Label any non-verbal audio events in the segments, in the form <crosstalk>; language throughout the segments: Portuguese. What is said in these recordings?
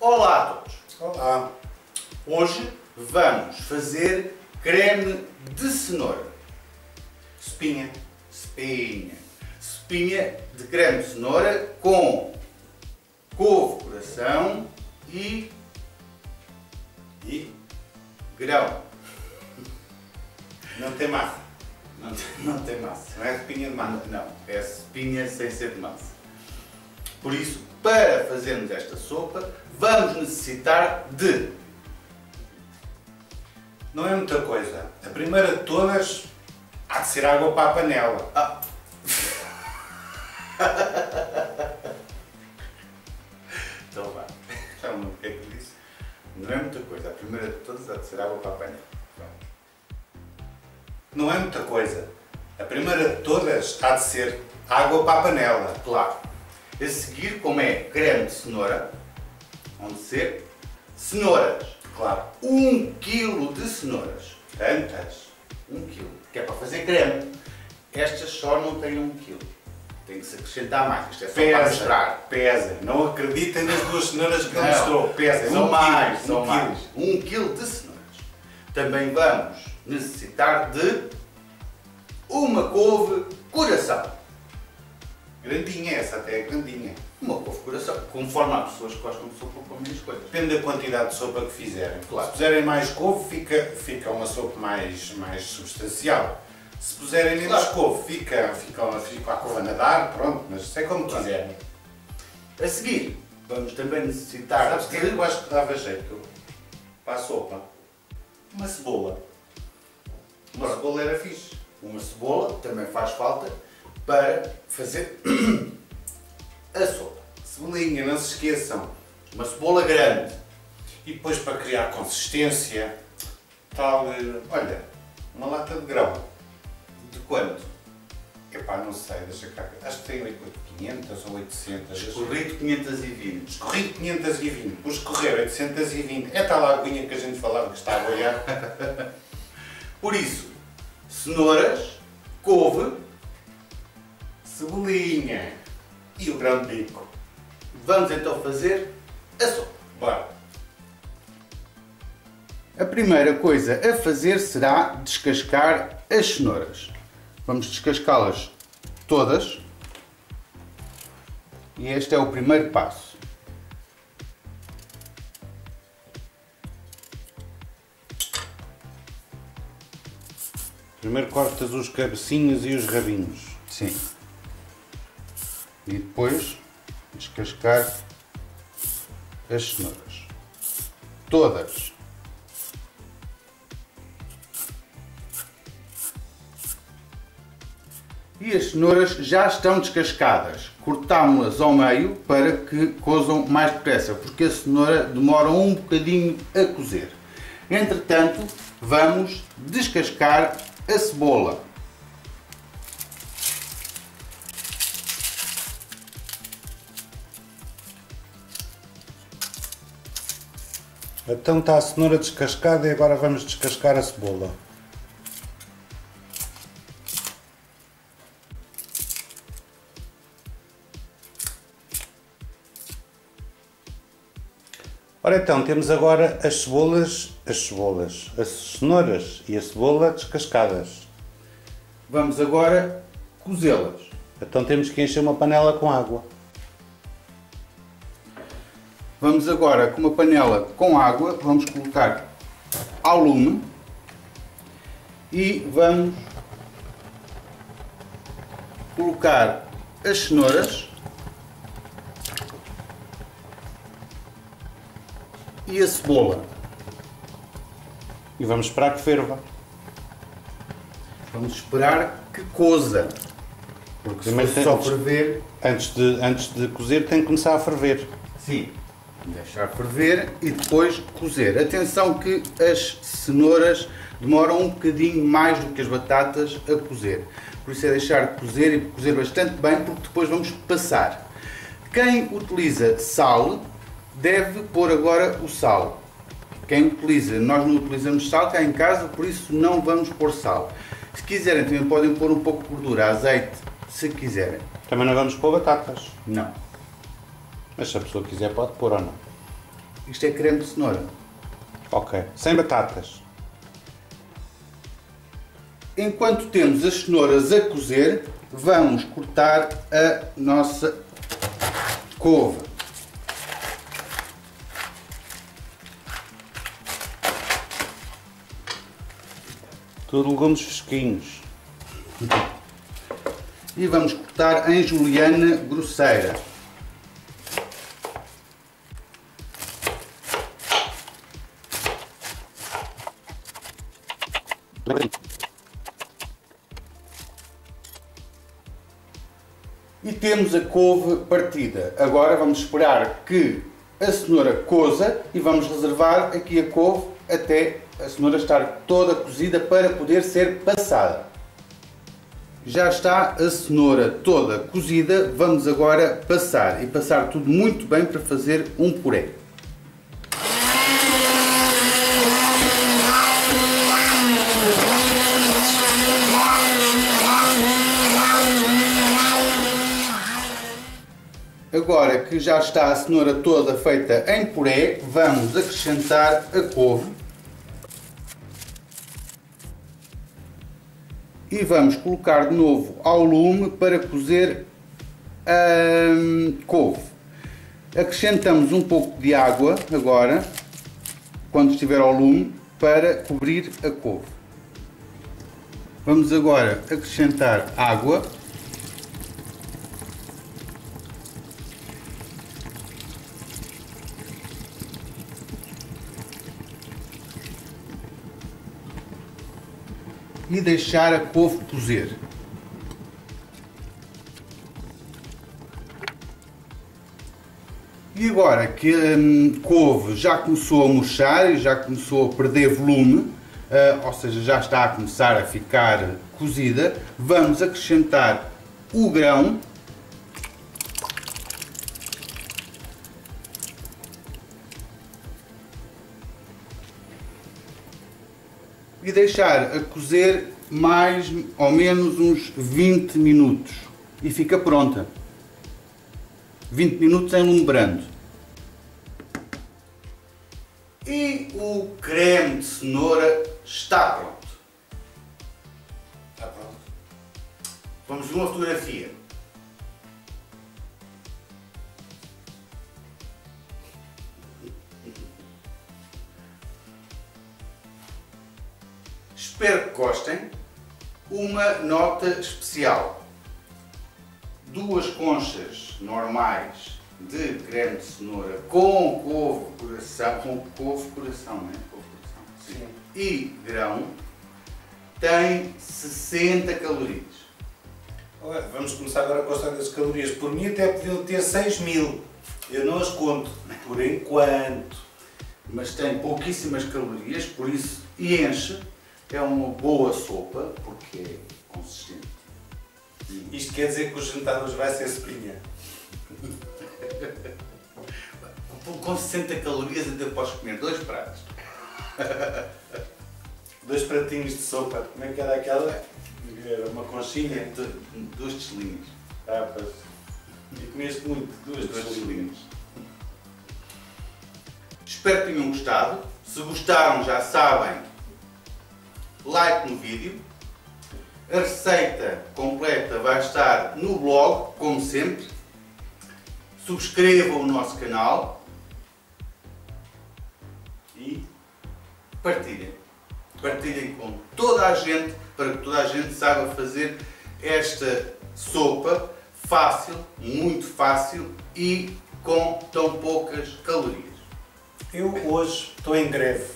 Olá a todos! Olá! Hoje vamos fazer creme de cenoura. Espinha. Espinha. Espinha de creme de cenoura com couve, coração e E grão. não tem massa. Não, tem- não tem massa. Não é espinha de massa. Não, é espinha sem ser de massa. Por isso, para fazermos esta sopa, vamos necessitar de Não é muita coisa. A primeira de todas há de ser água para a panela. Ah. <laughs> Então vá. Já o que é disse? Não é muita coisa. A primeira de todas há de ser água para a panela. Não é muita coisa. A primeira de todas há de ser água para a panela. Claro. A seguir, como é creme de cenoura, vão ser cenouras. Claro. 1 kg de cenouras. Tantas. 1 kg. Que é para fazer creme. Estas só não têm 1 kg. Tem que se acrescentar mais. Isto é só para Pesa. mostrar. Pesa. Não acreditem nas duas cenouras que ele mostrou. Pesa. São Um mais, são um mais. quilo. 1 kg de cenouras. Também vamos necessitar de uma couve coração. Grandinha essa, até é grandinha. Uma couve coração. Conforme há pessoas que gostam de sopa com menos coisas. Depende da quantidade de sopa que fizerem. Claro. Se puserem mais couve, fica, fica uma sopa mais, mais substancial. Se puserem menos Claro. couve, fica, fica, fica a couve a nadar, pronto, mas isso é como Claro. quiserem. A seguir, vamos também necessitar Sabes que eu acho que dava jeito para a sopa? Uma cebola. Uma Pronto. cebola era fixe. uma cebola, também faz falta, para fazer a sopa. Cebolinha, não se esqueçam. Uma cebola grande. E depois para criar consistência, tal, eh, olha, uma lata de grão. De quanto? Epá, não sei, deixa cá ver. Acho que tem 500 ou 800. Escorrido 520. Escorrido 520, por escorrer 820. É tal a aguinha que a gente falava que está a boiar. <laughs> Por isso, cenouras, couve, Cebolinha e o grão de bico. vamos então fazer a sopa. Bora. A primeira coisa a fazer será descascar as cenouras. Vamos descascá-las todas. E este é o primeiro passo. Primeiro cortas os cabecinhos e os rabinhos. Sim. E depois descascar as cenouras. Todas. E as cenouras já estão descascadas. Cortámos-las ao meio para que cozam mais depressa, porque a cenoura demora um bocadinho a cozer. Entretanto, vamos descascar a cebola. Então está a cenoura descascada e agora vamos descascar a cebola. Ora então, temos agora as cebolas, as cebolas, as cenouras e a cebola descascadas. Vamos agora cozê-las. Então temos que encher uma panela com água. Vamos agora com uma panela com água, vamos colocar ao lume e vamos colocar as cenouras e a cebola. E vamos esperar que ferva. Vamos esperar que coza. Porque se Primeiro fosse só ferver, Antes de, antes de cozer tem que começar a ferver. Sim. Deixar ferver e depois cozer. Atenção que as cenouras demoram um bocadinho mais do que as batatas a cozer. Por isso é deixar cozer e cozer bastante bem porque depois vamos passar. Quem utiliza sal deve pôr agora o sal. Quem utiliza, nós não utilizamos sal cá em casa, por isso não vamos pôr sal. Se quiserem também podem pôr um pouco de gordura, azeite, se quiserem. Também não vamos pôr batatas. Não. Mas se a pessoa quiser pode pôr ou não. Isto é creme de cenoura. Ok. Sem batatas. Enquanto temos as cenouras a cozer, vamos cortar a nossa couve. Tudo legumes fresquinhos. E vamos cortar em juliana grosseira. E temos a couve partida. Agora vamos esperar que a cenoura coza e vamos reservar aqui a couve até a cenoura estar toda cozida para poder ser passada. Já está a cenoura toda cozida, vamos agora passar e passar tudo muito bem para fazer um puré. Agora que já está a cenoura toda feita em puré, vamos acrescentar a couve. E vamos colocar de novo ao lume para cozer a hum, couve. Acrescentamos um pouco de água agora, quando estiver ao lume, para cobrir a couve. Vamos agora acrescentar água e deixar a couve cozer. E agora que a hum, couve já começou a murchar e já começou a perder volume, uh, ou seja, já está a começar a ficar cozida, vamos acrescentar o grão e deixar a cozer mais ou menos uns 20 minutos e fica pronta. 20 minutos enlumbrando. E o creme de cenoura está pronto. Está pronto. Vamos ver uma fotografia. Espero que gostem. Uma nota especial. Duas conchas normais de creme de cenoura com couve coração, com couve coração, não é? Couve coração. Sim. E grão tem 60 calorias. Vamos começar agora a contar das calorias. Por mim até podiam ter 6 mil. Eu não as conto, por enquanto. Mas tem pouquíssimas calorias, por isso enche é uma boa sopa, porque é consistente. Isto quer dizer que o jantar hoje vai ser espinha. <laughs> Com 60 calorias ainda podes comer dois pratos. <laughs> dois pratinhos de sopa. Como é que era aquela? Era uma conchinha? É, duas deslinhas. Ah, pois. E comeste muito, duas, duas. Espero que tenham gostado. Se gostaram, já sabem, like no vídeo. A receita completa vai estar no blog, como sempre. Subscrevam o nosso canal e partilhem. Partilhem com toda a gente, para que toda a gente saiba fazer esta sopa fácil, muito fácil e com tão poucas calorias. Eu hoje estou em greve,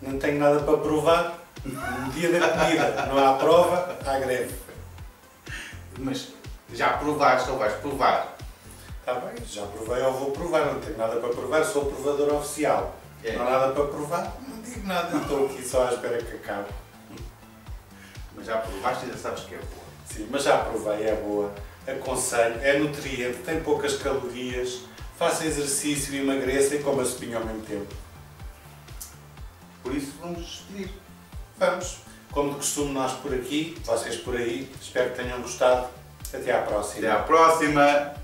não tenho nada para provar, no dia da comida não há prova, há greve. Mas já provaste ou vais provar? Está bem, já provei ou vou provar, não tenho nada para provar, sou provador oficial. É. Não há nada para provar, não digo nada, estou aqui só à espera que acabe. Mas já provaste e já sabes que é boa. Sim, mas já provei, é boa. Aconselho, é nutriente, tem poucas calorias, faça exercício, emagreça e coma espinho ao mesmo tempo. Por isso vamos despedir. Vamos. Como de costume, nós por aqui, vocês por aí. Espero que tenham gostado. Até à próxima. Até à próxima.